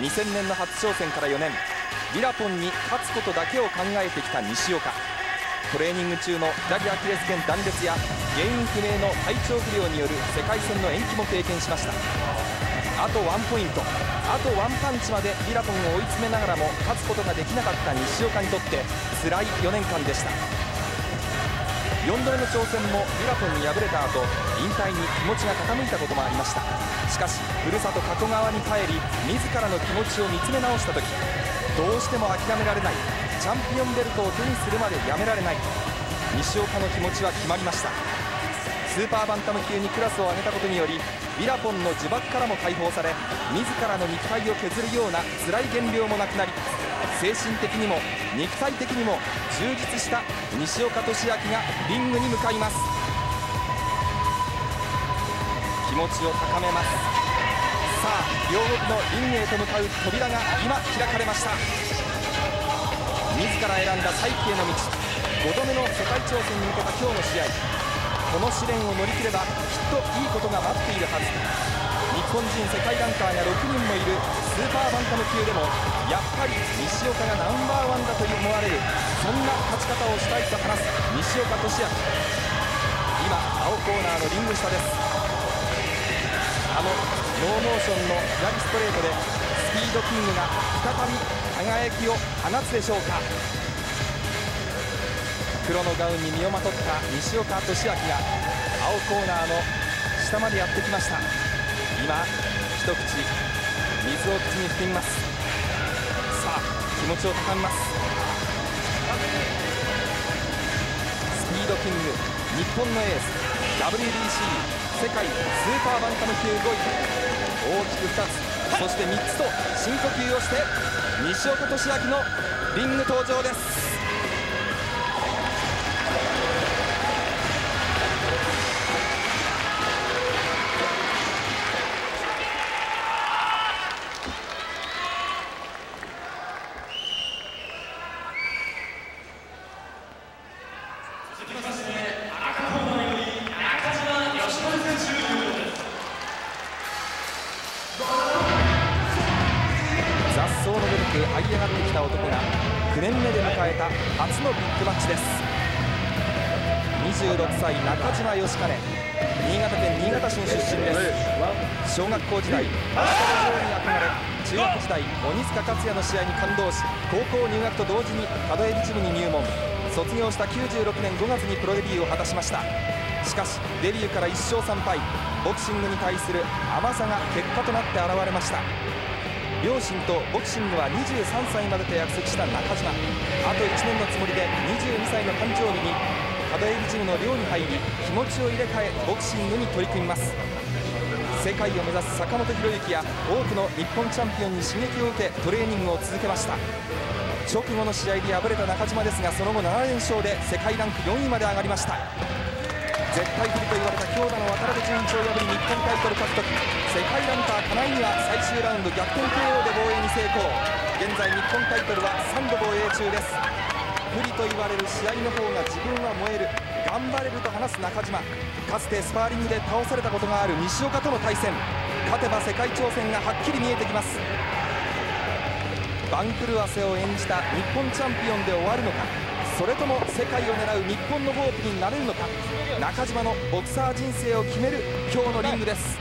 2000年の初挑戦から4年。ビラポンに勝つことだけを考えてきた西岡。トレーニング中の左アキレス腱断裂や原因不明の体調不良による世界戦の延期も経験しました。あとワンポイント。あとワンパンチまでビラポンを追い詰めながらも勝つことができなかった西岡にとって辛い4年間でした。4度目の挑戦もビラポンに敗れた後引退に気持ちが傾いたこともありました。しかしふるさと加古川に帰り自らの気持ちを見つめ直した時どうしても諦められない。チャンピオンベルトを手にするまでやめられない。西岡の気持ちは決まりました。スーパーバンタム級にクラスを上げたことによりビラポンの呪縛からも解放され自らの肉体を削るような辛い減量もなくなり精神的にも肉体的にも充実した西岡俊明がリングに向かいます。気持ちを高めます。さあ両国のリングへと向かう扉が今開かれました。自ら選んだ再起への道。5度目の世界挑戦に向けた今日の試合。この試練を乗り切ればきっといいことが待っているはず。本人世界ランカーが6人もいるスーパーバンタム級でもやっぱり西岡がナンバーワンだと思われるそんな勝ち方をしたいと話す西岡俊明。今青コーナーのリング下です。あのノーモーションの左ストレートでスピードキングが再び輝きを放つでしょうか。黒のガウンに身をまとった西岡俊明が青コーナーの下までやってきました。今一口水を口にしてみます。さあ気持ちを高めます。スピードキング日本のエース WBC 世界スーパーバンタム級5位。大きく2つそして3つと深呼吸をして西岡俊明のリング登場です5月にプロデビューを果たしました。しかしデビューから1勝3敗。ボクシングに対する甘さが結果となって現れました。両親とボクシングは23歳までと約束した中島。あと1年のつもりで22歳の誕生日に角エビジムの寮に入り気持ちを入れ替えボクシングに取り組みます。世界を目指す坂本博之や多くの日本チャンピオンに刺激を受けトレーニングを続けました。直後の試合で敗れた中島ですがその後7連勝で世界ランク4位まで上がりました。絶対不利と言われた強打の渡辺淳一を破り日本タイトル獲得。世界ランカー金井には最終ラウンド逆転 KO で防衛に成功。現在日本タイトルは3度防衛中です。不利と言われる試合の方が自分は燃える。頑張れると話す中島。かつてスパーリングで倒されたことがある西岡との対戦。勝てば世界挑戦がはっきり見えてきます。番狂わせを演じた日本チャンピオンで終わるのかそれとも世界を狙う日本のホープになれるのか中島のボクサー人生を決める今日のリングです。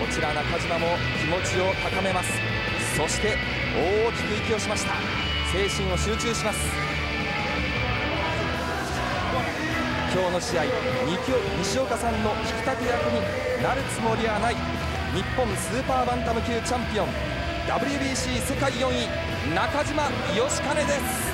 こちら中島も気持ちを高めます。そして大きく息をしました。精神を集中します。今日の試合西岡さんの引き立て役になるつもりはない。日本スーパーバンタム級チャンピオン WBC 世界4位中島義兼です。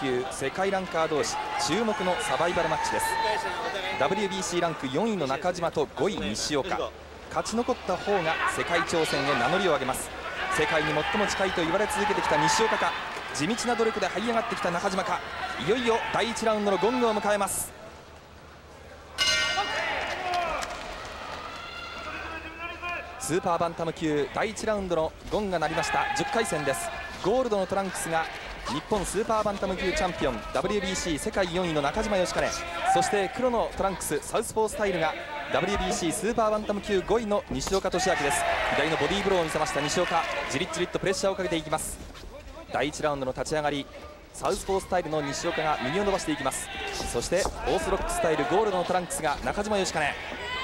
級世界ランカー同士注目のサバイバルマッチです。WBC ランク4位の中島と5位西岡。勝ち残った方が世界挑戦へ名乗りを上げます。世界に最も近いと言われ続けてきた西岡か地道な努力で這い上がってきた中島か。いよいよ第1ラウンドのゴングを迎えます。スーパーバンタム級第1ラウンドのゴンが鳴りました。10回戦です。ゴールドのトランクスが日本スーパーバンタム級チャンピオン WBC 世界4位の中島吉謙そして黒のトランクスサウスポースタイルが WBC スーパーバンタム級5位の西岡利晃です。左のボディーブローを見せました西岡。じりじりとプレッシャーをかけていきます。第1ラウンドの立ち上がりサウスポースタイルの西岡が右を伸ばしていきます。そしてオースロックスタイルゴールドのトランクスが中島吉謙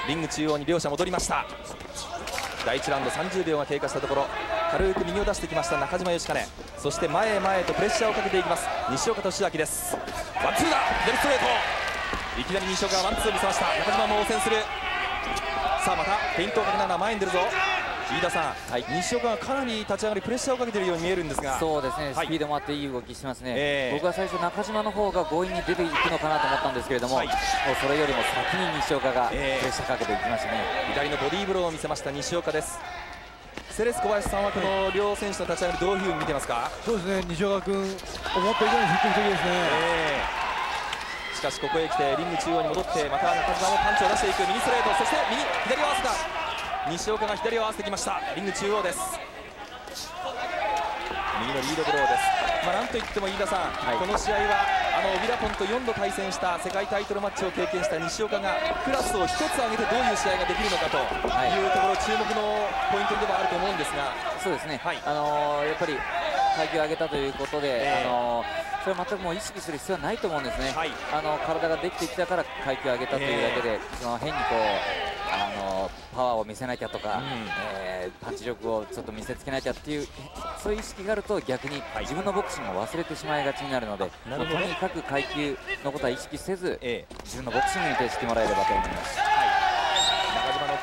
リング中央に両者戻りました。第1ラウンド30秒が経過したところ軽く右を出してきました中島吉謙そして前へ前へとプレッシャーをかけていきます。西岡利晃です。ワンツーだ。左ストレート。いきなり西岡がワンツーを見せました。中島も応戦する。さあまたフェイントをかけながら前に出るぞ。飯田さん、はい、西岡がかなり立ち上がりプレッシャーをかけているように見えるんですが。そうですね、スピードもあっていい動きしてますね、えー、僕は最初中島の方が強引に出ていくのかなと思ったんですけれども、はい、もうそれよりも先に西岡がプレッシャーかけていきましたね、えー、左のボディーブローを見せました西岡ですセレス小林さんはこの両選手の立ち上がりどういうふうに見てますか？そうですね西岡君思った以上に積極的ですね、えー、しかしここへ来てリング中央に戻ってまた中島もパンチを出していく右ストレートそして右左を合わせた。西岡が左を合わせてきました。リング中央です。右のリードブローです、まあ、なんといっても飯田さん、はい、この試合はあのオビラポンと4度対戦した世界タイトルマッチを経験した西岡がクラスを1つ上げてどういう試合ができるのかとい。うところ、注目のポイントではあると思うんですが。そうですね、はい、あのー、やっぱり階級を上げたということで、えー、あのー、それは全くもう意識する必要はないと思うんですね、はい、あの体ができてきたから階級を上げたというだけで、えー、その変にこうあのパワーを見せなきゃとか、うん、えー、パンチ力をちょっと見せつけなきゃっていうそういう意識があると逆に自分のボクシングを忘れてしまいがちになるので、とにかく階級のことは意識せず、ええ、自分のボクシングに徹してもらえればと思います。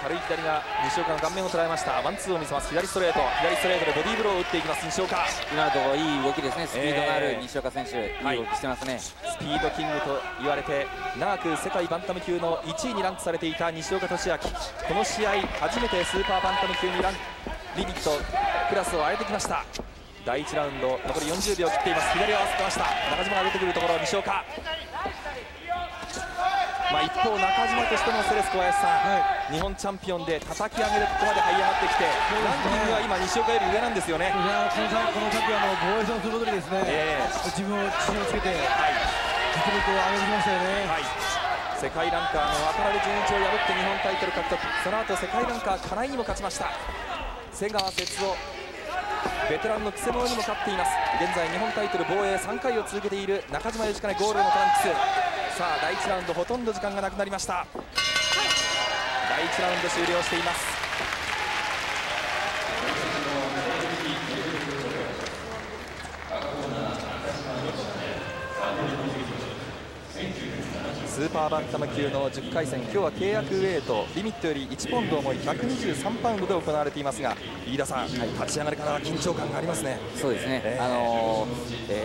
軽い左が西岡の顔面を捉えました。ワンツーを見せます。左ストレート。左ストレートでボディーブローを打っていきます西岡。今のところいい動きですね。スピードのある西岡選手、えー、いい動きしてますね、はい、スピードキングと言われて長く世界バンタム級の1位にランクされていた西岡利晃。この試合初めてスーパーバンタム級にワンリミットクラスを上げてきました。第1ラウンド残り40秒切っています。左を合わせてました。中島が出てくるところ西岡まあ、一方、中島としてもセレス小林さん、はい、日本チャンピオンで叩き上げるここまで這い上がってきて、ランキングは今、西岡より上なんですよね。いやこのこの先はもう防衛戦をすることにですね、えー、自分を自信をつけて、はい、実力を上げてきましたよね。はい。世界ランカーの渡辺純一を破って日本タイトル獲得。その後世界ランカー金井にも勝ちました。瀬川哲夫。ベテランの稀勢者にも勝っています。現在日本タイトル防衛3回を続けている中島義兼ゴールのトランクスさあ第1ラウンドほとんど時間がなくなりました。第1ラウンド終了しています。スーパーバンタム級の10回戦今日は契約ウェイトリミットより1ポンド重い123パウンドで行われていますが飯田さん、はい、立ち上がりからは緊張感がありますね。そうですね、えー、あのー、え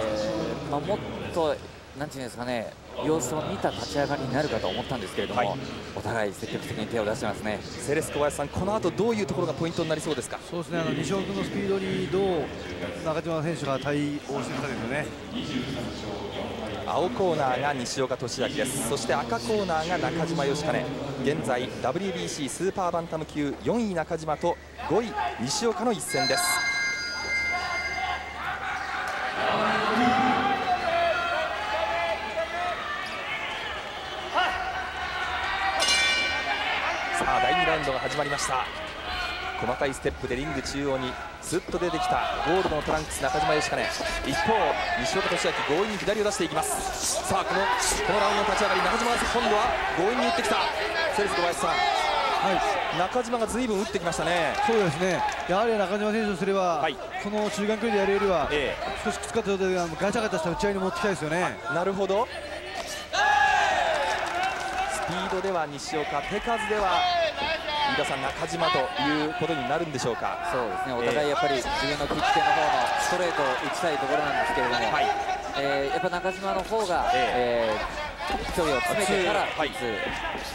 ーまあ、もっとなんていうんですかね様子を見た立ち上がりになるかと思ったんですけれども、はい、お互い積極的に手を出してますね。セレス小林さん、この後どういうところがポイントになりそうですか？そうですね。あの西尾君のスピードにどう中島選手が対応していくかですよね。青コーナーが西岡俊明です。そして赤コーナーが中島義兼。現在 WBC スーパーバンタム級4位中島と5位西岡の一戦ですウンドが始まりました。細かいステップでリング中央にスッと出てきたゴールドのトランクス中島義兼一方西岡俊明強引に左を出していきます。さあこのこのラウンドの立ち上がり中島今度は強引に打ってきた。セレス小林さん。はい、中島がずいぶん打ってきましたね。そうですね。やはり中島選手とすれば、はい、この中間距離でやるよりは、ええ、少しきつかった状態でガチャガチャした打ち合いに持ってきたいですよね。なるほど。スピードでは西岡手数では飯田さん中島ということになるんでしょうか。そうですね。お互いやっぱり自分の利き手の方のストレートを打ちたいところなんですけれども、はい。えー、やっぱ中島の方が、えー。距離を詰めてから打つ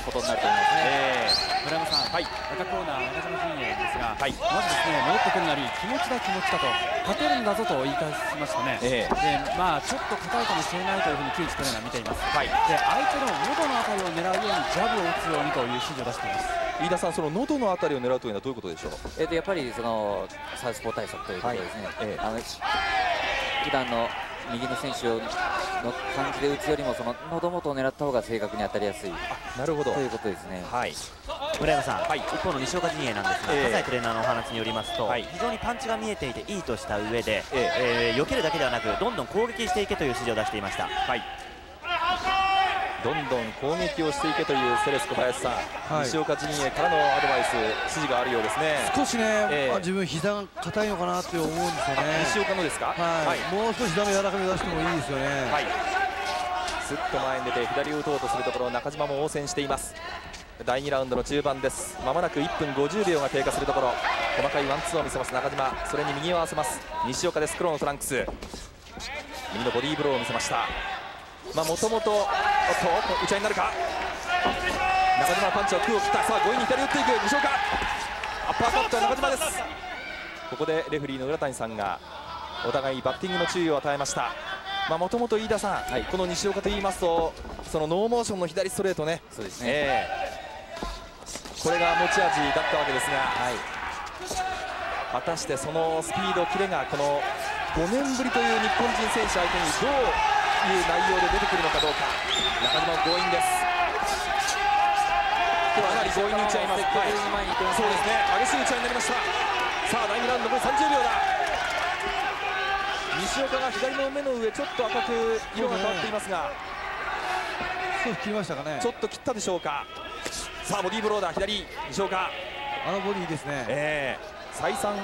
ことになると思いますね、えー、村山さん、はい、赤コーナー中島陣営ですが、はい、まずですね戻ってくるなり気持ちだ気持ちだと勝てるんだぞと言い返しましたね、えー、でまあちょっと硬いかもしれないというふうに木内トレーナー見ています、はい、で相手の喉のあたりを狙うようにジャブを打つようにという指示を出しています飯田さん、その喉のあたりを狙うというのはどういうことでしょう、えー、とやっぱりそのサウスポー対策ということですね、はいえー、あの普段の右の選手の感じで打つよりもその喉元を狙った方が正確に当たりやすい。なるほど。ということですね、はい、村山さん、はい、一方の西岡陣営なんですが、えー、葛西トレーナーのお話によりますと、はい、非常にパンチが見えていていいとした上で、えー、えー、避けるだけではなくどんどん攻撃していけという指示を出していました。はいどんどん攻撃をしていけというセレス小林さん、はい、西岡陣営からのアドバイス指示があるようですね。少しね、えー、自分膝が硬いのかなって思うんですよね。西岡のですか、はい、はい、もう少し膝の柔らかめ出してもいいですよね。はい。すっと前に出て左を打とうとするところ中島も応戦しています。第2ラウンドの中盤です。まもなく1分50秒が経過するところ。細かいワンツーを見せます中島。それに右を合わせます。西岡です黒のトランクス。右のボディーブローを見せましたまあもともとおっと打ち合いになるか。中島パンチを空を切った。さあ強引に左打っていく。西岡。アッパーカットは中島です。ここでレフリーの浦谷さんがお互いバッティングの注意を与えました。もともと飯田さん、はい、この西岡といいますとそのノーモーションの左ストレートね。そうですね、えー、これが持ち味だったわけですが、はい、果たしてそのスピード、キレがこの5年ぶりという日本人選手相手にどういう内容で出てくるのかどうか。中島強引ですかなり強引に打ち合います、はい、そうですね。激しい打ち合いになりました。さあ第2ラウンド残り30秒だ。西岡が左の目の上ちょっと赤く色が変わっていますが。少し切りましたかね。ちょっと切ったでしょうか。さあボディーブローだ左西岡。あのボディですね。ええ。ー、再三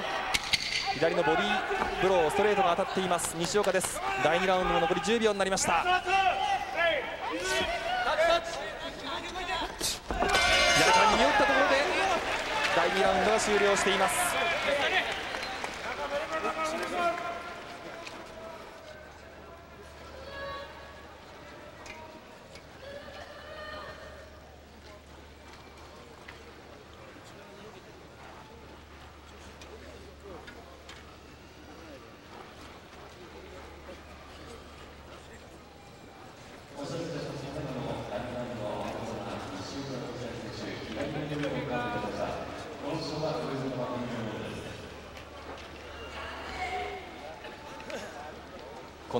左のボディーブローストレートが当たっています。西岡です。第2ラウンドも残り10秒になりました。左から右打ったところで第2ラウンドが終了しています。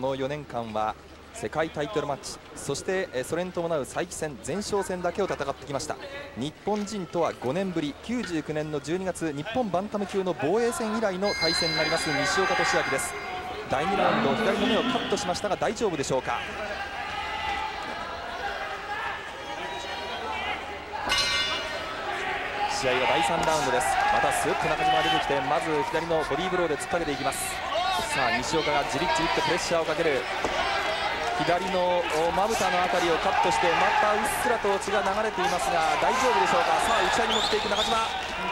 この4年間は世界タイトルマッチそしてそれに伴う再起戦前哨戦だけを戦ってきました。日本人とは5年ぶり99年の12月日本バンタム級の防衛戦以来の対戦になります西岡俊明です。第2ラウンド左の目をカットしましたが大丈夫でしょうか？試合は第3ラウンドです。またスッと中島が出てきてまず左のボディーブローで突っかけていきます。さあ西岡がじりじりとプレッシャーをかける。左のまぶたの辺りをカットしてまたうっすらと血が流れていますが大丈夫でしょうか？さあ内側に持っていく中島。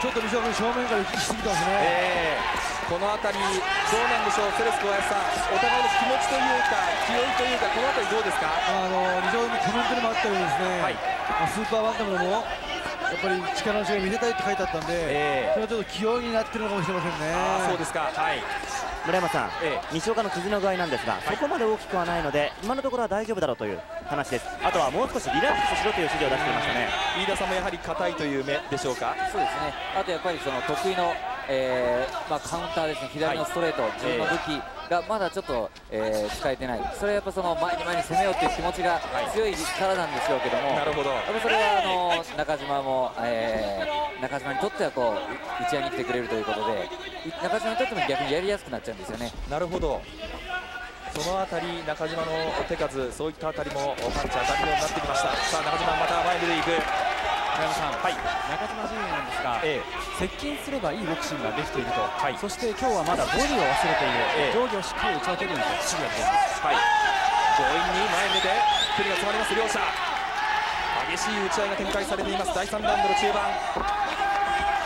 ちょっと西岡正面から行き過ぎてますね、えー、この辺りどうなんでしょう？セレス小林さんお互いの気持ちというか気負いというかこの辺りどうですか？あの非常にコメントにもあったようにですね、はい、スーパーバンタムでもやっぱり力の違い見せたいって書いてあったんで、えー、それはちょっと気負いになってるのかもしれませんね。あそうですか。はい村山さん、ええ、西岡の傷の具合なんですが、はい、そこまで大きくはないので今のところは大丈夫だろうという話です。あとはもう少しリラックスしろという指示を出していましたね。飯田さんもやはり硬いという目でしょうか？そうですね。あとやっぱりその得意の、えーまあ、カウンターですね。左のストレート、はい、自分の武器、がまだちょっと、えー、使えてない、それはやっぱその前に前に攻めようという気持ちが強いからなんでしょうけども、なるほど。それはあの中島も、えー、中島にとってはこう打ち合いに来てくれるということで、中島にとっても逆にやりやすくなっちゃうんですよね。なるほど。そのあたり中島の手数そういったあたりもパンチ当たるようになってきました。さあ中島また前に出ていく中島陣営なんですが、ええ、接近すればいいボクシングができていると、はい、そして今日はまだボディを忘れている、ええ、上下をしっかり打ち分けるようにと指示が出ています。はい。強引に前目で距離が詰まります両者。激しい打ち合いが展開されています。第3ラウンドの中盤。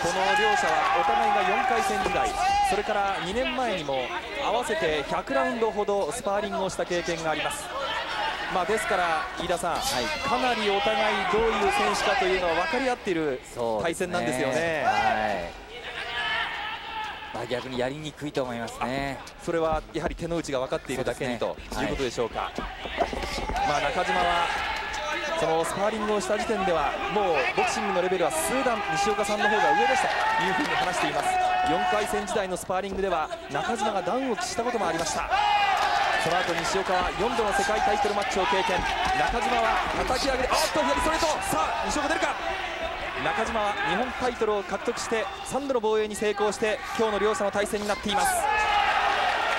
この両者はお互いが4回戦時代。それから2年前にも合わせて100ラウンドほどスパーリングをした経験がありますまあ、ですから飯田さん、はい、かなりお互いどういう選手かというのは分かり合っている対戦なんですよね。ねはい。まあ、逆にやりにくいと思いますね。それはやはり手の内が分かっているだけに、ということでしょうか、はい、まあ、中島はそのスパーリングをした時点ではもうボクシングのレベルは数段西岡さんの方が上でしたというふうに話しています。4回戦時代のスパーリングでは中島がダウンを期したこともありましたその後西岡は4度の世界タイトルマッチを経験。中島は叩き上げあっと左ストレート。さあ西岡出るか？中島は日本タイトルを獲得して3度の防衛に成功して今日の両者の対戦になっています。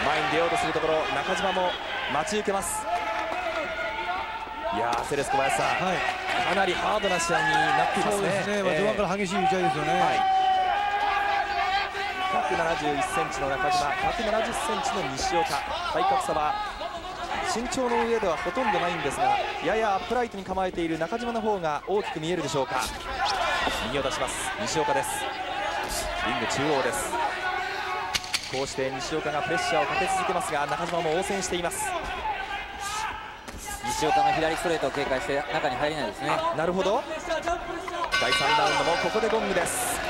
前に出ようとするところ中島も待ち受けます。いやセレス小林さん、はい、かなりハードな試合になっていますね。そうですね、まあ、序盤から激しい打ち合いですよね。はい171センチの中島、170センチの西岡、体格差は身長の上ではほとんどないんですが、ややアップライトに構えている中島の方が大きく見えるでしょうか。右を出します、西岡です。リング中央です。こうして西岡がプレッシャーをかけ続けますが、中島も応戦しています。西岡の左ストレートを警戒して中に入れないですねなるほど第3ラウンドもここでゴングです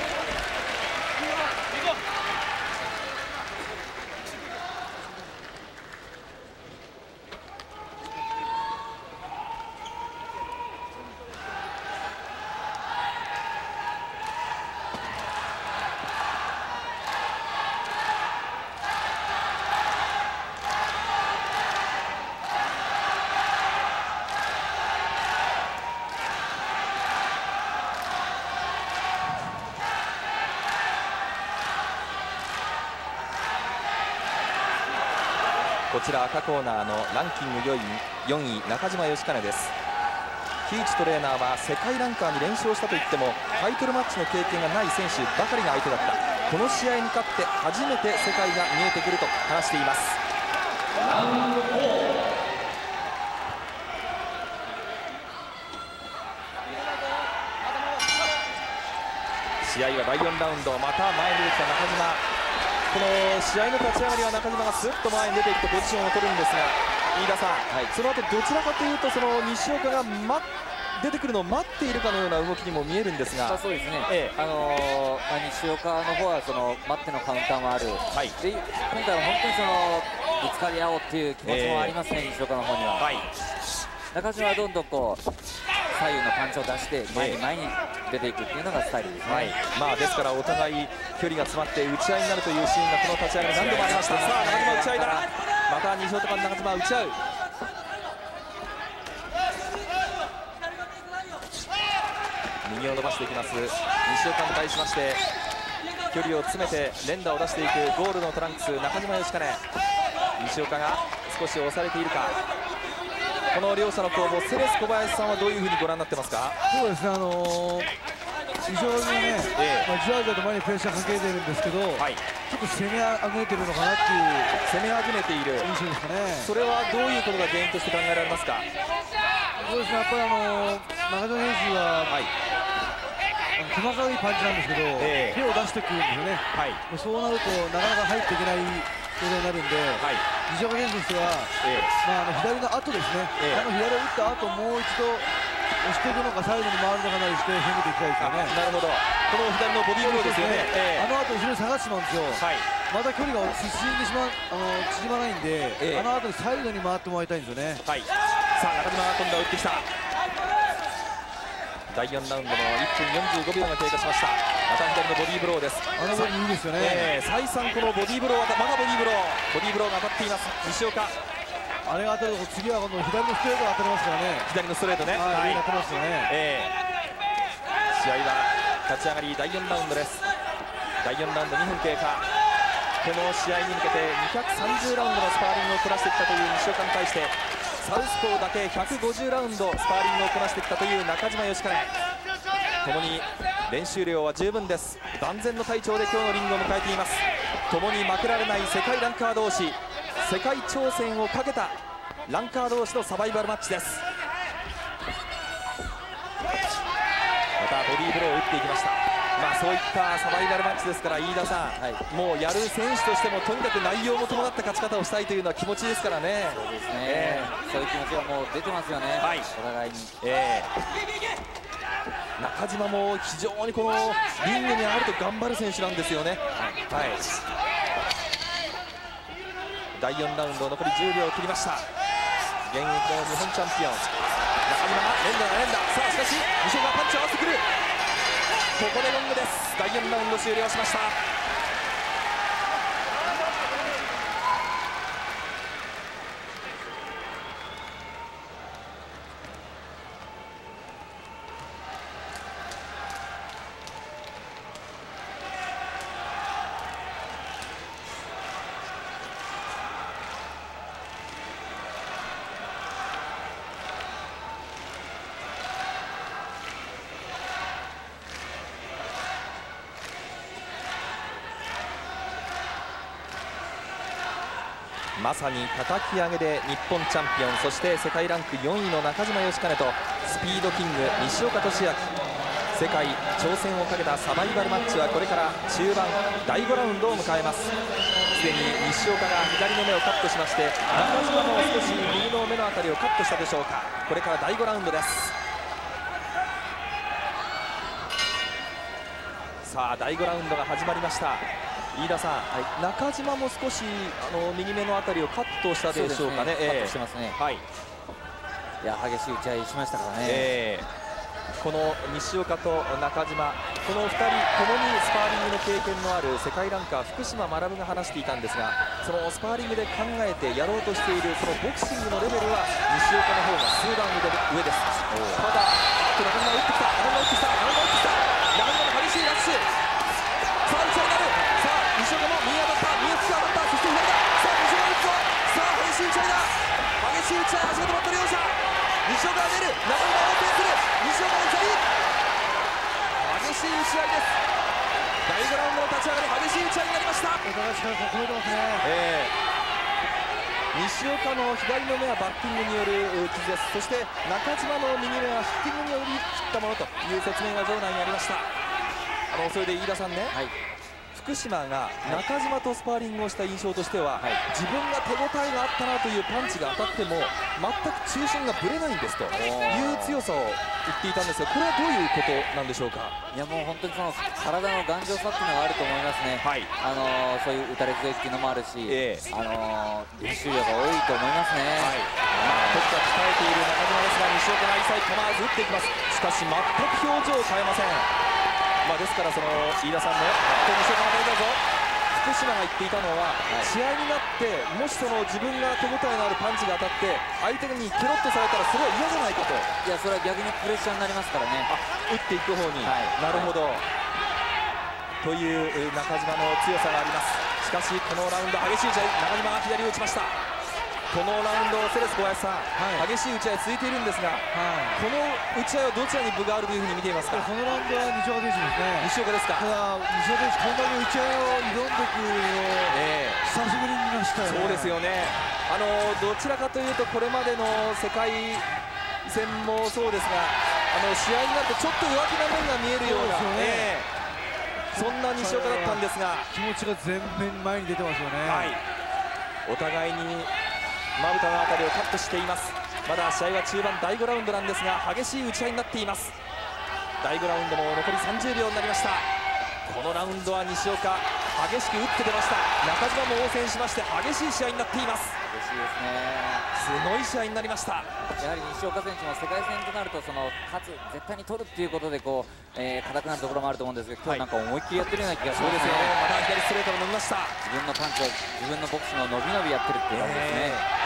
赤コーナーのランキング4位 ,4 位中島義兼です。木内トレーナーは世界ランカーに連勝したといってもタイトルマッチの経験がない選手ばかりが相手だった。この試合に勝って初めて世界が見えてくると話しています。試合は第4ラウンドまた前に出てきた中島。この試合の立ち上がりは中島がすっと前に出ていってポジションを取るんですが飯田さん、はい、その後どちらかというとその西岡が、ま、出てくるのを待っているかのような動きにも見えるんですが。そうですね、ええ。あのー、まあ、西岡の方はその待ってのカウンターもある、はい、で今回は本当にそのぶつかり合おうという気持ちもありますね、えー、西岡の方には。はい、中島はどんどんこう左右のパンチを出して前に前に出ていくっていうのがスタイルですね、はい、まあ、ですからお互い距離が詰まって打ち合いになるというシーンがこの立ち上がり何度もありました。さあ中島打ち合いだ。また西岡中島打ち合う。右を伸ばしていきます。西岡に対しまして距離を詰めて連打を出していくゴールのトランクス中島義兼。西岡が少し押されているかこの両者の攻防セレス小林さんはどういうふうにご覧になってますか？そうですねあのー、非常にね、ええまあ、じわじわと前にプレッシャーかけてるんですけど、はい、ちょっと攻めあぐねてるのかなっていう攻めあぐねている。印象ですかね。それはどういうことが原因として考えられますか？そうですねやっぱりあのー、中島選手は、はい。細かいパンチなんですけど、え手を出してくるんですよね、はい、そうなるとなかなか入っていけない状態になるんで、はい、西岡選手としては、えまあ、あの左の後ですね、えあの左を打った後もう一度押していくのかサイドに回るのかなりして攻めていきたいですよね。なるほど。この左のボディーブローですよね、ねあの後後ろに下がってしまうんですよ、はい、また距離が縮んでしまうあの縮まないんで、あの後にサイドに回ってもらいたいんですよね、はい、さあ中島が今度は打ってきた第4ラウンドの1分45秒が経過しました。また左のボディーブローです。あのボディいいですよね、えー、再三このボディーブローはまだボディーブローボディーブローが当たっています。西岡。あれが当たると次はこの左のストレートが当たりますからね。左のストレートね。はい、当たりますよね、えー、試合は立ち上がり第4ラウンドです。第4ラウンド2分経過。この試合に向けて230ラウンドのスパーリングをこなしてきたという西岡に対してサウスポーだけ150ラウンドスパーリングをこなしてきたという中島義兼共に練習量は十分です。万全の体調で今日のリングを迎えています。共に負けられない世界ランカー同士。世界挑戦をかけたランカー同士のサバイバルマッチです。またボディーブローを打っていきました。まあ、そういったサバイバルマッチですから飯田さん、はい、もうやる選手としてもとにかく内容も伴った勝ち方をしたいというのは気持ちですからね。そうですね、えー、そういう気持ちはもう出てますよね、はい、お互いに、えー、中島も非常にこのリングにあると頑張る選手なんですよね、はい、はい、第4ラウンド残り10秒を切りました。現役の日本チャンピオン。中島が連打が連打。さあしかし西岡パンチを合わせてくるここでロングです。第4ラウンド終了しました。まさに叩き上げで日本チャンピオンそして世界ランク4位の中島義兼とスピードキング西岡俊明世界挑戦をかけたサバイバルマッチはこれから中盤第5ラウンドを迎えます。すでに西岡が左の目をカットしまして中島も少し右の目の辺りをカットしたでしょうか。これから第5ラウンドです。さあ第5ラウンドが始まりました。飯田さん、はい、中島も少しあの右目のあたりをカットしたでしょうかね。ねカットしてますね。はい。いや激しい打ち合いしましたからね。えー、この西岡と中島、この2人ともにスパーリングの経験のある世界ランカー福島学が話していたんですが、そのスパーリングで考えてやろうとしているそのボクシングのレベルは西岡の方が数段上です。ただ、中島打ってきた、中島打ってきた、中島打ってきた、中島の激しいラッシュ。さあ打ち合いになる。西岡も右当たった右突き当たったそして左ださあ西岡打つぞさあ激しい打ち合いだ足両者。西岡が出る。中村する。西岡の左激しい打ち合いです。第5ラウンドの立ち上がり激しい打ち合いになりました。えー西岡の左の目はバッティングによる傷です。そして中島の右目はヒッティングにより切ったものという説明が場内にありました。あのそれで飯田さんね、はい福島が中島とスパーリングをした印象としては、はい、自分が手応えがあったなというパンチが当たっても全く中心がぶれないんですという強さを言っていたんですがこれはどういうことなんでしょうか？いやもう本当にその体の頑丈さっていうのがあると思いますね、はい、あのそういう打たれ強いっていうのもあるし、えー、あの練習量が多いと思いますね、はい。まあ、特化鍛えている中島ですが西岡が一切構わず打っていきます。しかし全く表情を変えませんまあ、ですからその飯田さんね、西岡がだぞ。福島が言っていたのは、試合になってもしその自分が手応えのあるパンチが当たって相手にケロッとされたらそれは嫌じゃないかと。いやそれは逆にプレッシャーになりますからね。打っていく方に、はい、なるほど、はい、という中島の強さがあります。しかしこのラウンド激しい試合中島が左を打ちましたこのラウンド、セレス小林さん、はい、激しい打ち合い続いているんですが、はい、この打ち合いはどちらに分があるというふうに見ていますか？このラウンドは西岡選手ですね。西岡ですか？ただ西岡選手こんだけ打ち合いを挑んでくるのを、えー、久しぶりに見ましたよね。そうですよね。あのどちらかというとこれまでの世界戦もそうですがあの試合になってちょっと弱気な面が見えるようなそ、ね。んな西岡だったんですが。気持ちが全面前に出てますよね、はい、お互いにまぶたの辺りをカットしています。まだ試合は中盤第5ラウンドなんですが激しい打ち合いになっています。第5ラウンドも残り30秒になりました。このラウンドは西岡激しく打って出ました。中島も応戦しまして激しい試合になっています。激しいですね。すごい試合になりました。やはり西岡選手も世界戦となるとその勝つ絶対に取るっていうことでこう、えー、硬くなるところもあると思うんですけど今日なんか思いっきりやってるような気がします、ね、そうですよね。また左ストレートを伸びました。自分のパンチを自分のボクシングを伸び伸びやってるっていう感じですね、えー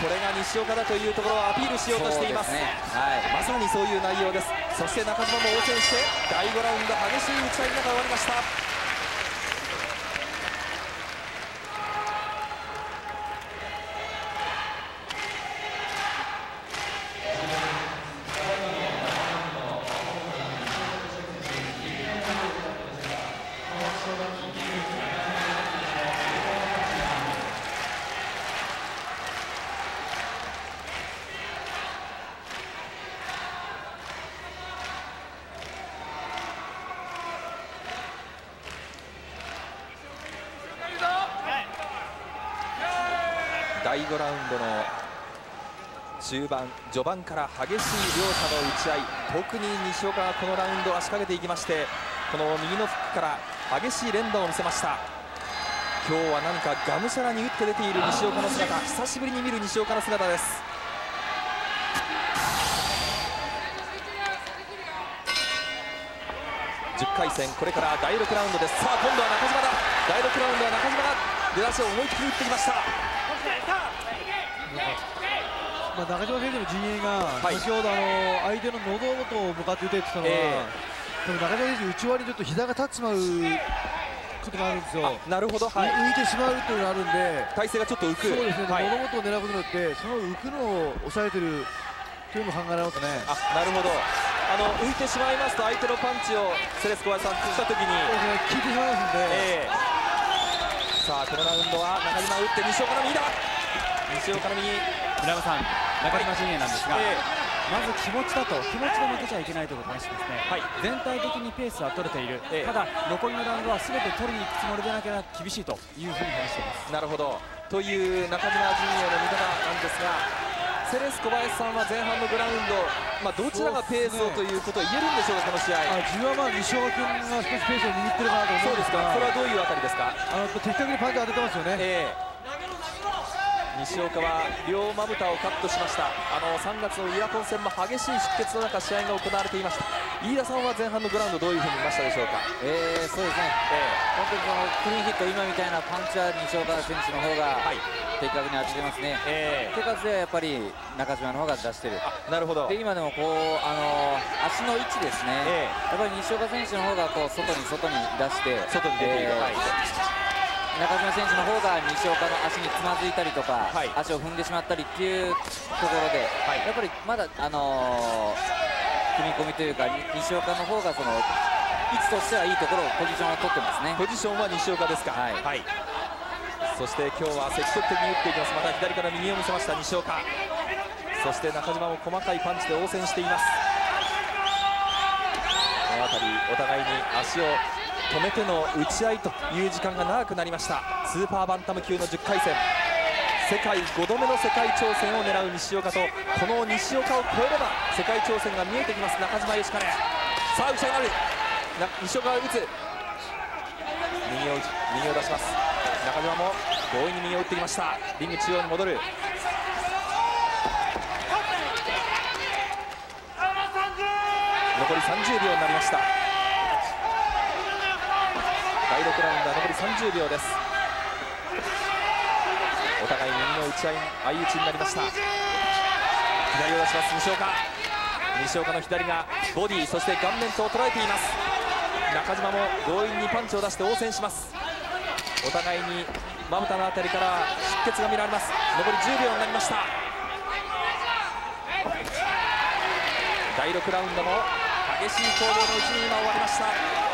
これが西岡だというところをアピールしようとしています、ね、はい、まさにそういう内容です。そして中島も応戦して第5ラウンド激しい打ち合いの中終わりました中盤序盤から激しい両者の打ち合い特に西岡がこのラウンド足掛けていきましてこの右のフックから激しい連打を見せました。今日は何かがむしゃらに打って出ている西岡の姿久しぶりに見る西岡の姿です。10回戦これから第6ラウンドです。さあ今度は中島だ。第6ラウンドは中島が出だしを思いっきり打ってきました、中島選手の陣営が、先ほどあの相手の喉元を向かって打てって言ったのは、えー、中島選手、内割りちょっと膝が立ってしまうことがあるんですよ。なるほど、はい、浮いてしまうというのがあるんで、体勢がちょっと浮く。そうですね。はい、喉元を狙うことによって、その浮くのを抑えてるというのも考えられますね。あ、なるほど。あの浮いてしまいますと相手のパンチをセレス小林さんしたときに、ね、効いてしまいますんで、えー、さあこのラウンドは中島打って西岡の右だ西岡の右村山さん中島陣営なんですが、えー、まず気持ちだと気持ちで負けちゃいけないということを話してますね、はい、全体的にペースは取れている、えー、ただ残りのラウンドは全て取りに行くつもりでなきゃ厳しいというふうに話しています。なるほど。という中島陣営の見方なんですがセレス小林さんは前半のグラウンド、まあ、どちらがペースをということを言えるんでしょうか、この試合。自分はまあ西岡君が少しペースを握ってるかなと思うんですが、それはどういうあたりですか？あの的確にパンチ当ててますよね。えー西岡は両まぶたをカットしました。あの3月のイヤコン戦も激しい出血の中試合が行われていました。飯田さんは前半のグラウンドどういうふうに見ましたでしょうか、えー、そうですね、えー、本当にそのクリーンヒット今みたいなパンチは西岡選手の方が、はい、的確に当ててますね、えー、手数でやっぱり中島の方が出してる。なるほど。で今でもこうあの足の位置ですね、えー、やっぱり西岡選手の方がこう外に外に出して外に出ている、えー、はい中島選手の方が西岡の足につまずいたりとか、はい、足を踏んでしまったりっていうところで、はい、やっぱりまだ、あのー、踏み込みというか西岡の方がその位置としてはいいところをポジションを取ってますね。ポジションは西岡ですか、はい、はい、そして今日は積極的に打っていきます。また左から右を見せました西岡。そして中島も細かいパンチで応戦しています。この辺りお互いに足を止めての打ち合いという時間が長くなりました。スーパーバンタム級の10回戦。世界5度目の世界挑戦を狙う西岡とこの西岡を超えれば世界挑戦が見えてきます。中島義兼さあ打ち合いになる西岡が打つ。右を右を出します。中島も強引に右を打ってきました。リング中央に戻る。残り30秒になりました。第6ラウンドは残り30秒です。お互い右の打ち合い相打ちになりました。左を出します。西岡。西岡の左がボディそして顔面と捉えています。中島も強引にパンチを出して応戦します。お互いにまぶたの辺りから出血が見られます。残り10秒になりました。第6ラウンドも激しい攻防のうちに今終わりました。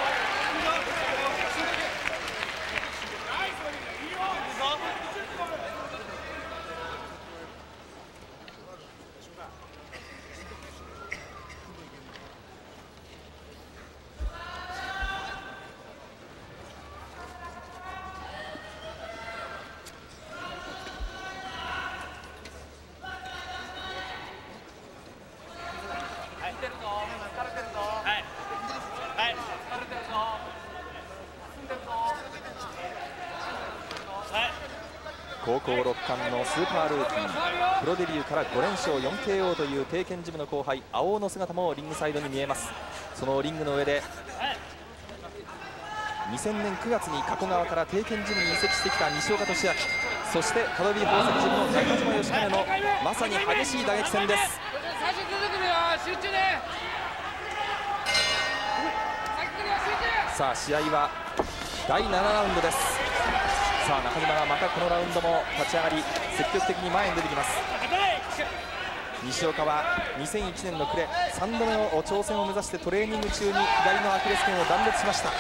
冠のスーパールーキープロデビューから5連勝 4KO という経験事務の後輩青の姿もリングサイドに見えます。そのリングの上で2000年9月に加古川から定見ジムに移籍してきた西岡俊明そしてカドビー宝石ジムの中島義兼のまさに激しい打撃戦です。さあ試合は第7ラウンドです。さあ中島がまたこのラウンドも立ち上がり積極的に前に出てきます。西岡は2001年の暮れ3度目の挑戦を目指してトレーニング中に左のアキレス腱を断裂しました。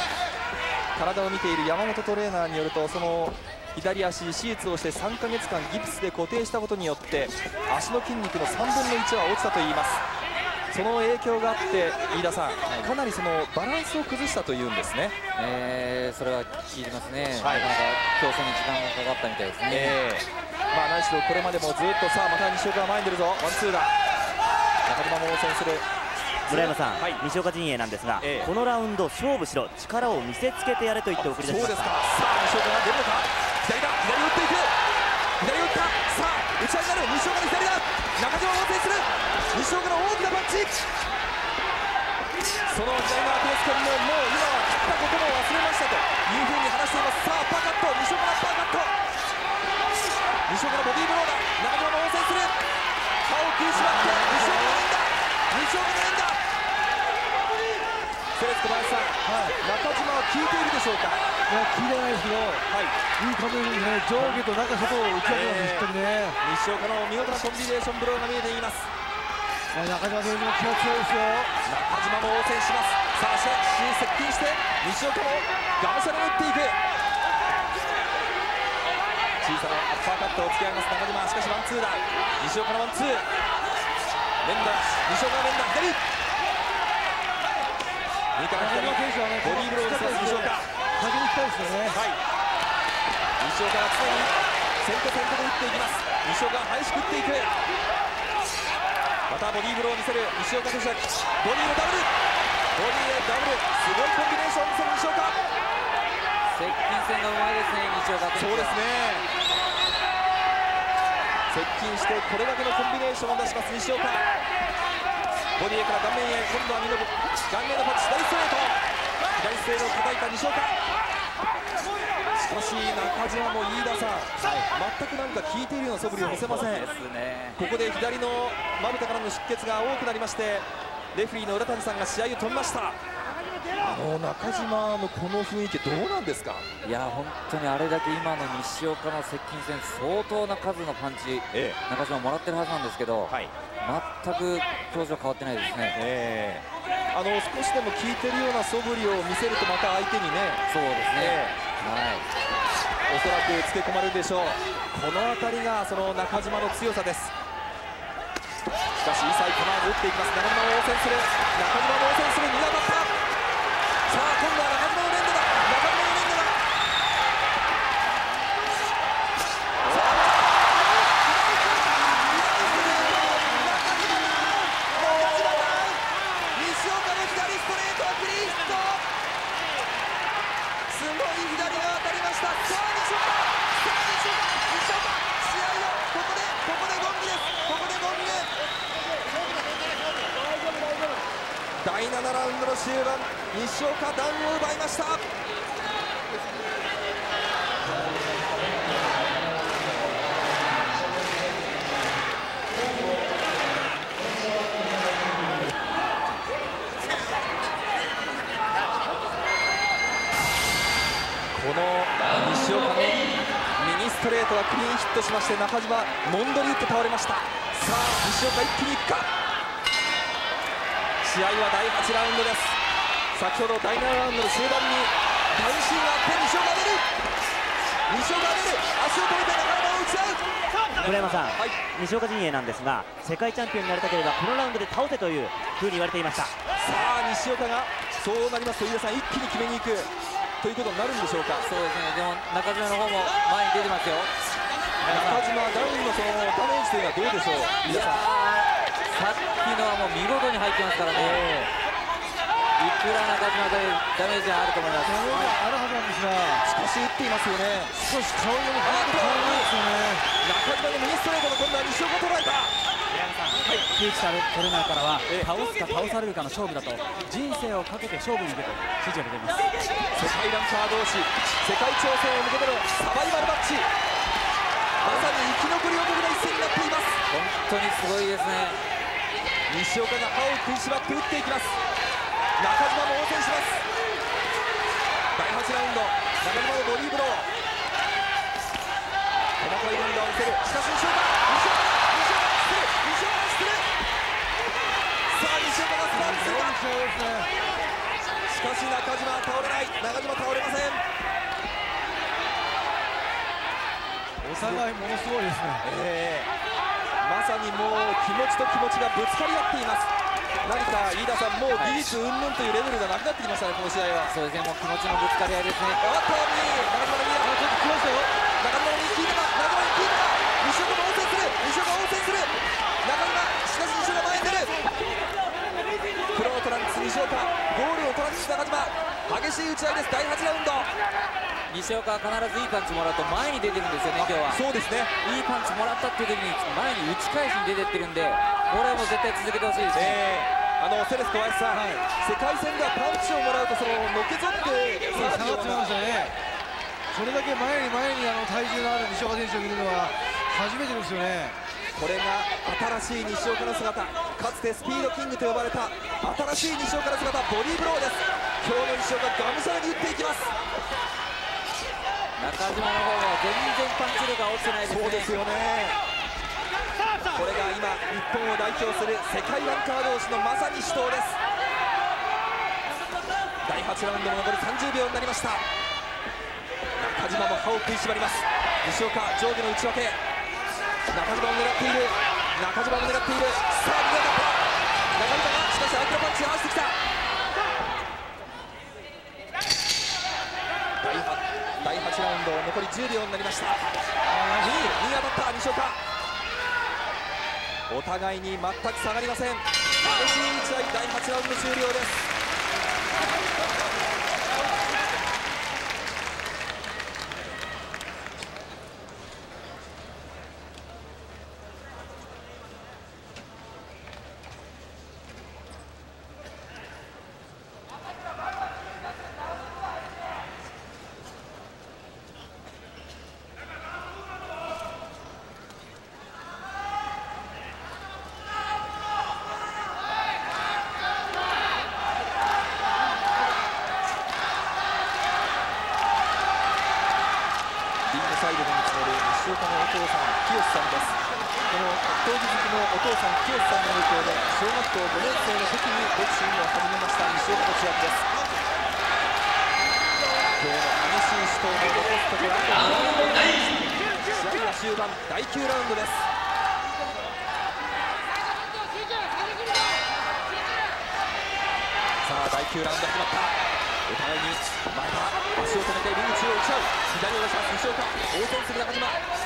体を見ている山本トレーナーによるとその左足手術をして3ヶ月間ギプスで固定したことによって足の筋肉の3分の1は落ちたといいます。その影響があって飯田さん、かなりそのバランスを崩したというんですね、えー、それは聞いてますね、はい、なかなか競争に時間がかかったみたいですね、えー、まあ何しろこれまでもずっとさあまた西岡が前に出るぞ。ワンツーだ中島も応戦する村山さん、はい、西岡陣営なんですが、ええ、このラウンド勝負しろ力を見せつけてやれと言って送り出しました。そうですか。さあ西岡が出るのか。左だ。左打っていく。左打った。さあ打ち合いになる西岡の左だ中島を応戦する。西岡の大きなパンチ。そのジャイナーケース君ももう今は切ったことも忘れましたというふうに話しています。さあパーカット。西岡のパーカット。西岡のボディーブローだ中島も応戦する。歯を食いしばって西岡の連打西岡の連打セレス小林さん、はい、中島は効いているでしょうか？いや効いてないですけど、はい、いいコンビネーションですね上下と内外を打ち分けます、えー、ね。西岡の見事なコンビネーションブローが見えています。中島選手も気持ち強いですよ。中島も応戦します。さあしかし接近して西岡もがむしゃらに打っていく。小さなアッパーカットを突き上げます。中島しかしワンツーだ。西岡のワンツー。連打。西岡の連打。左ボディーブローを西岡先に行きたいですよねはい。西岡が常に先手先手で打っていきます。西岡が激しく打っていく。またボディーブローを見せる。西岡ボディーのダブル。ボディーダブル。すごいコンビネーションを見せる西岡接近戦がうまいですね。西岡そうですね接近してこれだけのコンビネーションを出します。西岡ボディから顔面へ今度は見延顔面のパンチ左ストレー。ト左ストレートを叩いた西岡しかし中島も飯田さん、はい、全くなんか効いているような素振りを見せません、ね、ここで左のまぶたからの出血が多くなりましてレフリーの浦谷さんが試合を止めましたあの中島のこの雰囲気どうなんですか？いや本当にあれだけ今の西岡の接近戦相当な数のパンチ、ええ、中島もらってるはずなんですけど、はい、全く表情変わってないですね、えー、あの少しでも効いてるような素振りを見せるとまた相手にね。そうですね、はい、おそらくつけ込まれるでしょう。この辺りがその中島の強さです。しかしイサイこの後打っていきます。中島を応戦する。中島も応戦する。苦かったさあ今度は中島の終盤西岡ダウンを奪いました。この西岡の右ストレートはクリーンヒットしまして中島モンドリ打って倒れました。さあ西岡一気にいくか。試合は第8ラウンドです。先ほど第7ラウンドの終盤にダウンシーンがあって西岡が出る。西岡が出る。足を止めて中山を打ち合う。村山さん、はい、西岡陣営なんですが世界チャンピオンになりたければこのラウンドで倒せというふうに言われていました。さあ西岡がそうなりますと飯田さん一気に決めに行くということになるんでしょうか？そうですね。でも中島の方も前に出てますよ。中島ダウンのそのダメージというのはどうでしょう？さんさっきのはもう見事に入ってますからね、えーいくら中島でダメージはあると思います。ダメージはあるはずなんですが。しかし打っていますよね。少し顔色も変わって顔なんですよね。中島の右ストレートの今度は西岡捉えた。はい、木内トレーナーからは、倒すか倒されるかの勝負だと人生をかけて勝負に出と指示が出ています。世界ランカー同士世界挑戦を向けてのサバイバルマッチ。まさに生き残り男の一戦になっています。本当にすごいですね。西岡が歯を食いしばって打っていきます中島も応戦します。第8ラウンド中島のボディーブロー細かい連打を見せる。しかし西岡西岡がスタートする。しかし中島倒れない。中島倒れません。お互いものすごいですね、えー、まさにもう気持ちと気持ちがぶつかり合っています何か飯田さん、もう技術云々というレベルがなくなってきましたね、この試合は。そうですね、もう気持ちのぶつかり合いですね。あっと、中島の右、中島の右、ちょっと来ましたよ。中島の右、聞いたか、中島の右、聞いたか、西岡も応戦す。る西岡応戦す。る中島しかし西岡前に出るプロのトランクス西岡ゴールをトランクス中島激しい打ち合いです。第8ラウンド西岡は必ずいいパンチもらうと前に出てるんですよね今日は。そうですね。いいパンチもらったっていう時に前に打ち返しに出てってるんでこれはもう絶対続けてほしいですね、えーあのセレス小林さん、はい、世界戦ではパンチをもらうとそののけぞって下がってましたね。それだけ前に前にあの体重のある西岡選手を見るのは初めてですよね。これが新しい西岡の姿。かつてスピードキングと呼ばれた新しい西岡の姿ボディーブローです。今日の西岡がむしゃらに打っていきます中島の方は全然パンチ力が落ちてないですね。そうですよねこれが今日本を代表する世界ランカー同士のまさに死闘です。第8ラウンドも残り30秒になりました。中島も歯を食いしばります。西岡上下の内訳。中島を狙っている。中島も狙っている。さあ右当たった。中島がしかし相手のパンチを合わせてきた。1ラウンド残り10秒になりました。2位に当たった西岡。お互いに全く下がりません。激しい打ち合い第8ラウンド終了です。父さん清さんですこの格闘技好きのお父さん清さんの影響で小学校5年生の時にボクシングを始めました西岡敏明です今日の激しい死闘も残すところあと試合は終盤第9ラウンドですさあ第9ラウンド始まったお互いに前か足を止めてリング中を打ち合う。左を出します西岡。応戦する中島。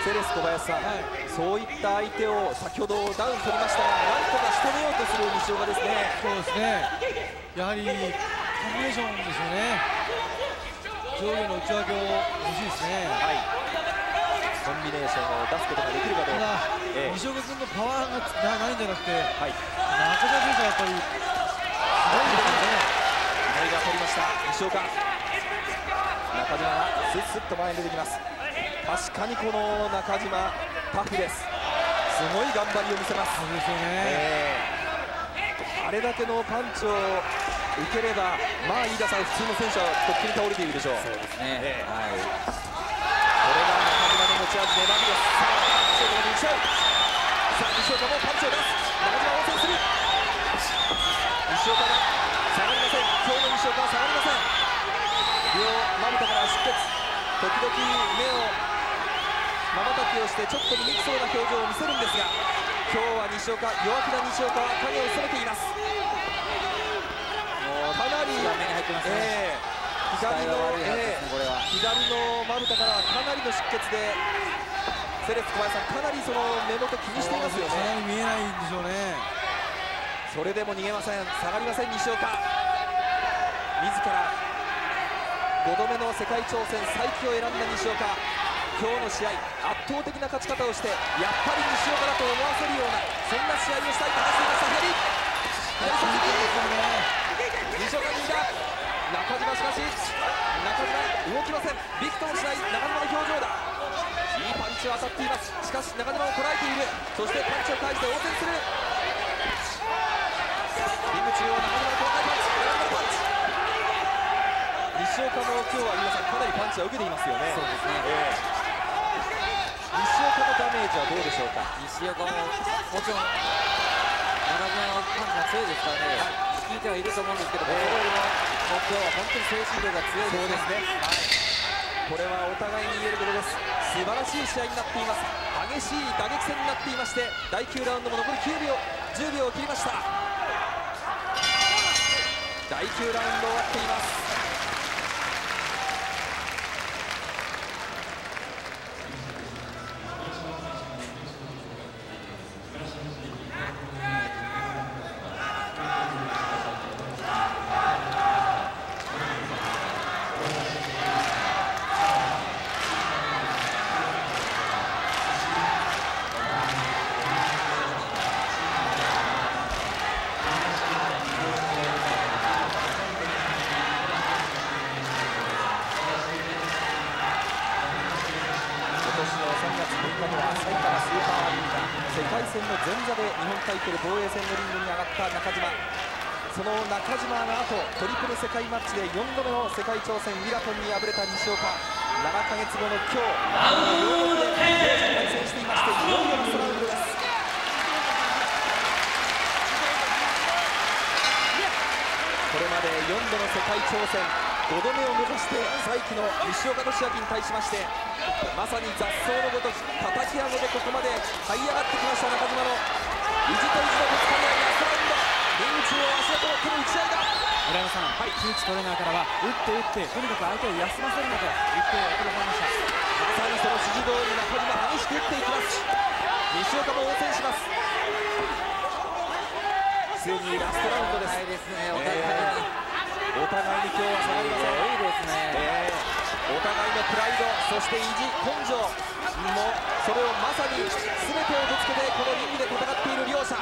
セレス小林さん、はい、そういった相手を先ほどダウン取りましたが、なんとか仕留めようとする西岡ですね。そうですね。やはりコンビネーションですよね。上下の内訳を欲しいですね。はい。コンビネーションを出すことができるかどうか。ええ、西岡君のパワーがないんじゃなくて、はい、中田選手はやっぱり左が取りました西岡中島がスッスッと前に出てきます確かにこの中島タフです。すごい頑張りを見せます。そうですよね、えー、あれだけのパンチを受ければまあ飯田さん普通の選手はとっくに倒れているでしょう。そうですね、えー、はい。これが中島の持ち味粘りです。さあ西岡もパンチを出す。中島応戦す。る西岡が下がりません。今日の西岡は下がりません。両まぶたから出血。時々目をまばたきをしてちょっと醜そうな表情を見せるんですが今日は西岡弱気な西岡は影を攻めています。かなり、えー、左の、えー、左のまぶたからかなりの出血でセレス小林さんかなりその目元気にしていますよね。見えないんでしょうね。それでも逃げません。下がりません西岡。自ら5度目の世界挑戦再起を選んだ西岡今日の試合圧倒的な勝ち方をしてやっぱり西岡だと思わせるようなそんな試合をしたいと話していました左西岡にいた中島しかし中島動きません。ビクともしない中島の表情だ。いいパンチは当たっています。しかし中島をこらえている。そしてパンチを返して応戦する。中央中島の西岡も今日は皆さんかなりパンチは受けていますよね。そうですね、え西岡のダメージはどうでしょうか？西岡ももちろん中島のパンチが強いですからね、効いてはいると思うんですけど、それよりも今日は本当に精神力が強いですね。これはお互いに言えることです。素晴らしい試合になっています。激しい打撃戦になっていまして第9ラウンドも残り9秒10秒を切りました。第9ラウンド終わっています４度目の世界挑戦ミラトンに敗れた西岡。7か月後の今日。ヨーロッパで対戦していましていよいよラストラウンドです。これまで4度の世界挑戦5度目を目指して再起の西岡俊明に対しましてまさに雑草のごとく叩き上げでここまで這い上がってきました中島の。意地と意地のぶつかり合いラストラウンド。リング中央足元の手の打ち合いだ。村山さん、はい、木内トレーナーからは打って打ってとにかく相手を休ませるなと言ってくださいましたまさにその指示通り中島激しく打っていきます。西岡も応戦します。ついにラストラウンドです。ですねお互いに、えー、お互い。に今日は下がりませんいですね、えー、お互いのプライドそして意地根性。もそれをまさに全てをぶつけてこのリングで戦っている両者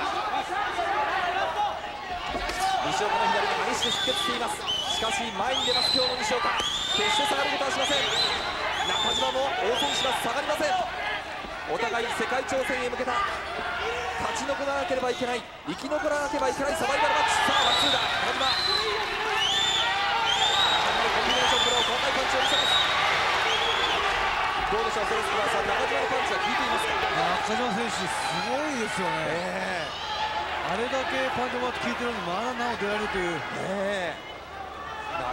西岡の左に激しく出血しています。しかし前に出ます。今日の西岡決して下がることはしません。中島も応戦します。下がりません。お互い世界挑戦へ向けた。勝ち残らなければいけない。生き残らなければいけないサバイバルマッチ。さあマッチだ中島コンビネーションブロー豪快パンチを見せます。どうでしょうセレスクラさん中島のパンチは効いていますか？中島選手すごいですよね、えーあれだけパンチバット効いてるのにまだなお出られるという、ね、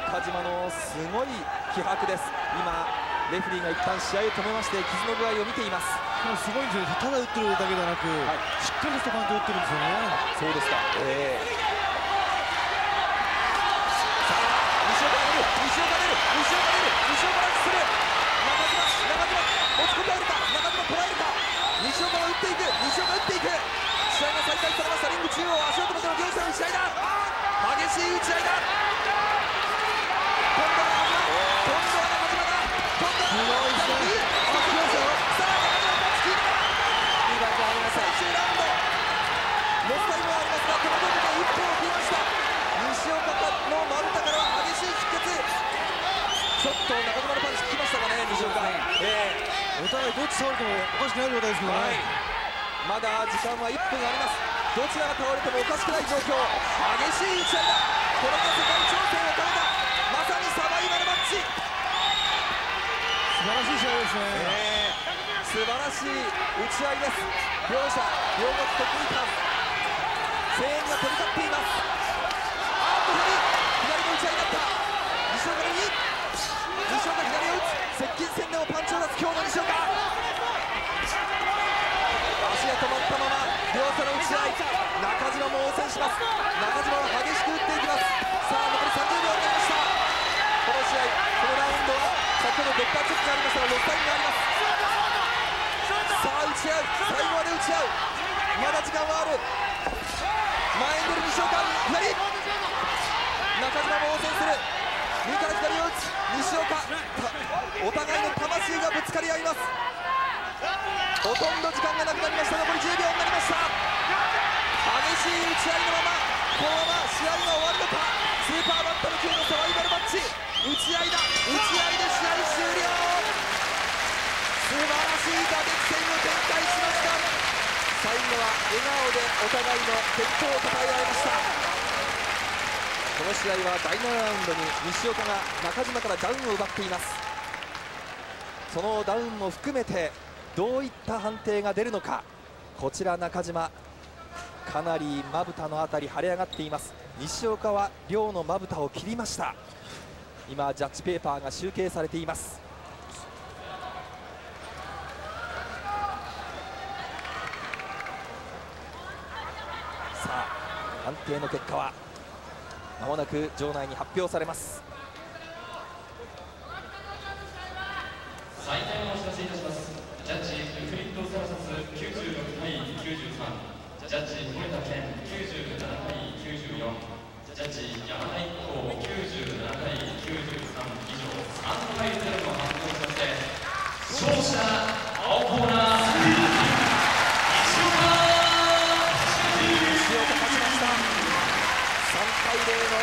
中島のすごい気迫です。今レフリーが一旦試合を止めまして傷の具合を見ています。すごいんですよただ打ってるだけではなく、はい、しっかりしたパンチを打ってるんですよね。そうですか、えー、西岡が打っていく。西岡打っていく再開されましたリング中央足元までの両者の打ち合いだ激しい打ち合いだ今度は中今度は中島だ今度は中島だあ来ますよさあ中島パンチ効いたいいバンチありま最終ラウンドロスタイムはありますが手元で1本を切りました西岡の丸太からは激しい出血ちょっと中島のパンチ効きましたかね西岡、えー、お互いどっち触れてもおかしくない状態ですけどね、はいまだ時間は1分あります。どちらが倒れてもおかしくない状況。激しい打ち合いだこれが世界挑戦をかけた。まさにサバイバルマッチ。素晴らしい試合ですね、えー、素晴らしい打ち合いです。両者両国国技館声援が飛び交っています。あーっと左左の打ち合いだった。西岡の右西岡左を打つ。接近戦でもパンチを出す。今日の西岡止まったまま両者の打ち合い中島も応戦します。中島は激しく打っていきます。さあ残り30秒になりました。この試合このラウンドは先ほどデッパーチェックがありましたが6タイムがあります。さあ打ち合う。最後まで打ち合う。まだ時間はある。前に出る西岡左。中島も応戦する。右から左を打つ西岡。お互いの魂がぶつかり合います。ほとんど時間がなくなりました。残り10秒になりました。しい打ち合いのままこのまま試合が終わるのかスーパーバットの級のサバイバルマッチ打ち合いだ打ち合いで試合終了素晴らしい打撃戦を展開しました最後は笑顔でお互いの結果をたたえられました。この試合は第7ラウンドに西岡が中島からダウンを奪っています。そのダウンも含めてどういった判定が出るのか。こちら中島。かなりまぶたの辺り腫れ上がっています。西岡は両のまぶたを切りました。今ジャッジペーパーが集計されています。さあ判定の結果はまもなく場内に発表されます最大のお知らせいたしますジャッジウクリッド・サラサス96対93ジャッジ森田健97対94ジャッジ山田一行97対93以上3対0の発表として勝者青コーナー。西岡西岡勝ちました3対0の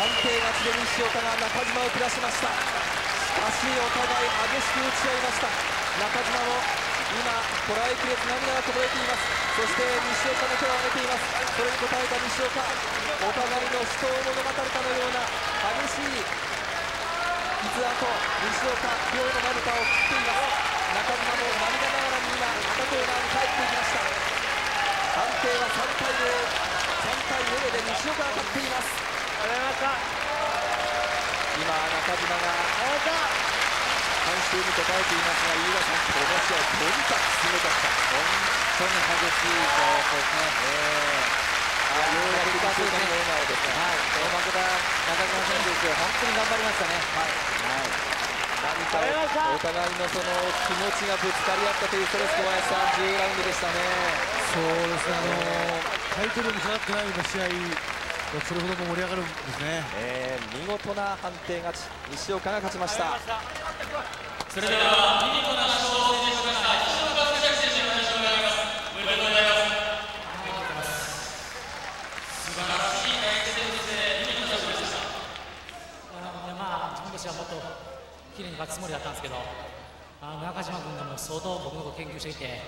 判定勝ちで西岡が中島を下しました。しかしお互い激しく打ち合いました。中島も今こらえきれず涙がこぼれています。そして西岡の手を挙げています。それに応えた西岡。お互いの死闘を物語かのような激しい傷跡。西岡両のまぶたを切っています。中島も涙ながらに今赤コーナーに帰っていきました。判定は3対0 3対0で西岡が勝っています。ありがとうございました今中島が観衆に答えてい。ますが飯田さんこの試合とにかくすごかった本当に激しい。試合ですね、えー、あようやく出すね笑顔ですねはい。この負けた。中島選手ですよ本当に頑張りました。ねはい、はい、何かお互い。のその気持ちがぶつかり合った。とい。うストレス小林さん10ラウンドでした。ねそうですねあのタイトルにかかってない。ような試合それほども盛り上がるんですね、えー、見事な判定勝ち西岡が勝ちましたそれでは見事な勝利を制しました。西岡選手の話を伺いますおめでとうございます。素晴らしい大決戦として見事な勝利でしたあまあ自分としてはもっと綺麗に勝つつもりだったんですけどあの中島君がもう相当僕のこと研究していて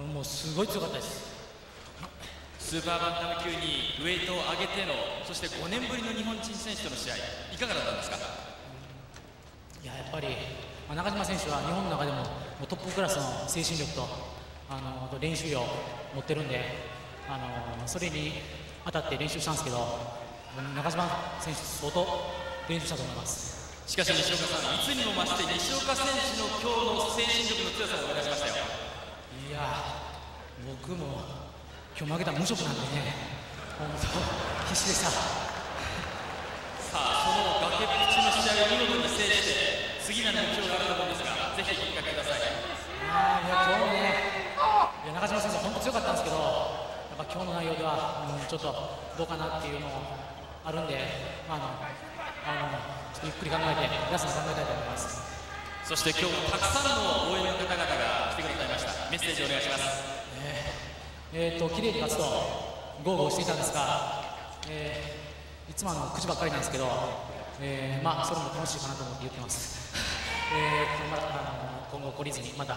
もうすごい強かったです。スーパーバンタム級にウェイトを上げてのそして5年ぶりの日本人選手との試合いかがだったんですか？いややっぱり、中島選手は日本の中でもトップクラスの精神力とあの練習量を持ってるんであのそれに当たって練習したんですけど中島選手相当練習したと思います。しかし西岡さんいつにも増して西岡選手の今日の精神力の強さを思い出しましたよいや僕も今日負けた無職なんでね本当必死でしたさあその崖っぷちの試合を見事に制して次なる目標があると思うんですがぜひお聞かせくださいあいや今日ねいや中島先生本当強かったんです。けどやっぱ今日の内容では、うん、ちょっとどうかなっていうのもあるんで、まあ、あのあのちょっとゆっくり考えて皆さん考えたいと思いますそして今日たくさんの応援の方々が来てくださいましたメッセージお願いしますえーと、綺麗に勝つと豪語していたんですが、えー、いつもあの口ばっかりなんですけど、えー、まあそれも楽しいかなと思って言ってます。えーまだ、あの今後懲りずにまた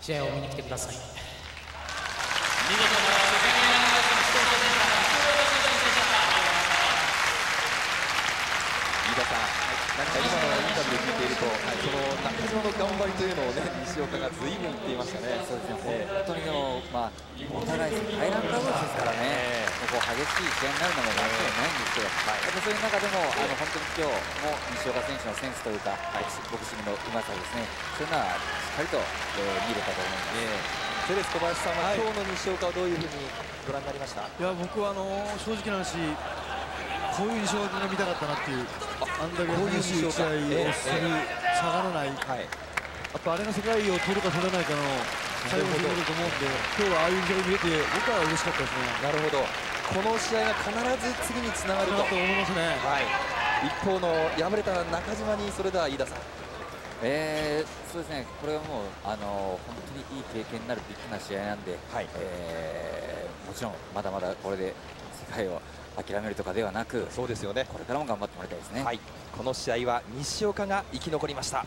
試合を見に来てください。見事な世界ランクの視聴者でした。飯田さん何か今のインタビューを聞いていると、はい、その中島の頑張りというのをね西岡がずいぶん言っていましたね。そうですね。本当にでもまあお互いハイランドですからね。こう激しい試合になるのも間違いないんですけど、はい、やっぱそういう中でもあの本当に今日も西岡選手のセンスというか、はい、ボクシングのうまさですね。そういうのはしっかりと、えー、見れたと思います。セレス小林さんは、今日の西岡はどういうふうにご覧になりましたいや僕はあの正直な話こういう印象が見たかったなっていうあんだけ激しい打ち合いをする、下がらない、はい、あとあれが世界を取るか取れないかの最後になると思うんで今日はああいう印象が見えて僕は嬉しかったですね。なるほど。この試合が必ず次につながると。思いますね、はい、一方の敗れた中島にそれでは飯田さん。えー、そうですね、これはもうあの本当にいい経験になるビッグな試合なんで、はい、えー、もちろんまだまだこれで世界を諦めるとかではなくそうですよね。これからも頑張ってもらいたいですね、はい、この試合は西岡が生き残りました